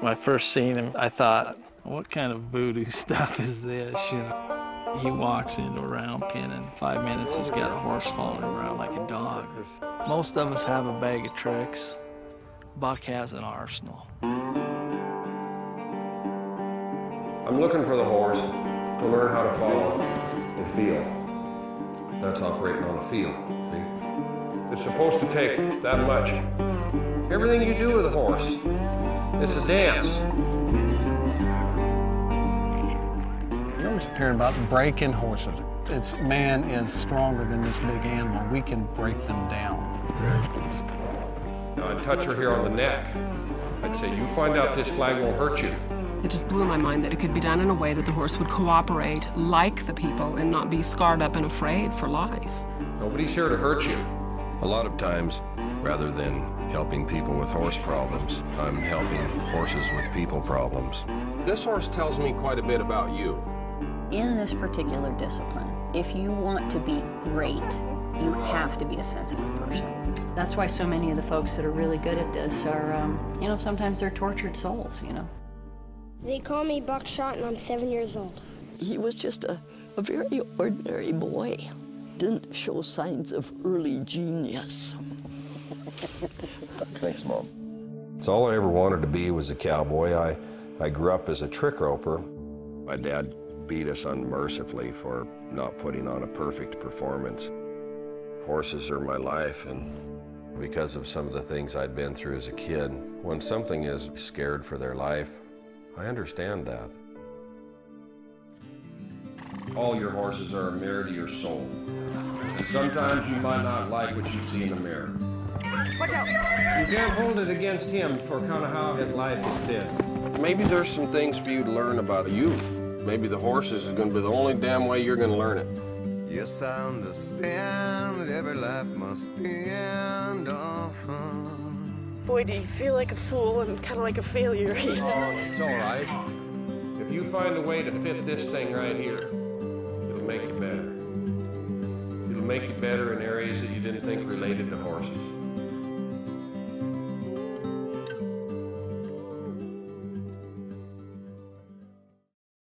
When I first seen him, I thought, what kind of voodoo stuff is this, you know? He walks into a round pen in five minutes, he's got a horse following around like a dog. Most of us have a bag of tricks. Buck has an arsenal. I'm looking for the horse to learn how to follow and feel. That's operating on a field. See? It's supposed to take that much. Everything you do with a horse, it's a dance. You're always hearing about breaking horses. It's man is stronger than this big animal. We can break them down. Now, I'd touch her here on the neck. I'd say, you find out this flag won't hurt you. It just blew my mind that it could be done in a way that the horse would cooperate like the people and not be scarred up and afraid for life. Nobody's here to hurt you. A lot of times, rather than helping people with horse problems, I'm helping horses with people problems. This horse tells me quite a bit about you. In this particular discipline, if you want to be great, you have to be a sensitive person. That's why so many of the folks that are really good at this are, um, you know, sometimes they're tortured souls, you know. They call me Buckshot and I'm seven years old. He was just a, a very ordinary boy. Didn't show signs of early genius. Thanks, Mom. It's all I ever wanted to be was a cowboy. I, I grew up as a trick roper. My dad beat us unmercifully for not putting on a perfect performance. Horses are my life, and because of some of the things I'd been through as a kid, when something is scared for their life, I understand that. All your horses are a mirror to your soul. And sometimes you might not like what you see in the mirror. Watch out! You can't hold it against him for kind of how his life has been. Maybe there's some things for you to learn about you. Maybe the horses is going to be the only damn way you're going to learn it. Yes, I understand that every life must end. Uh-huh. Boy, do you feel like a fool and kind of like a failure. You know? Oh, it's all right. If you find a way to fit this thing right here, it'll make you better. It'll make you better in areas that you didn't think related to horses.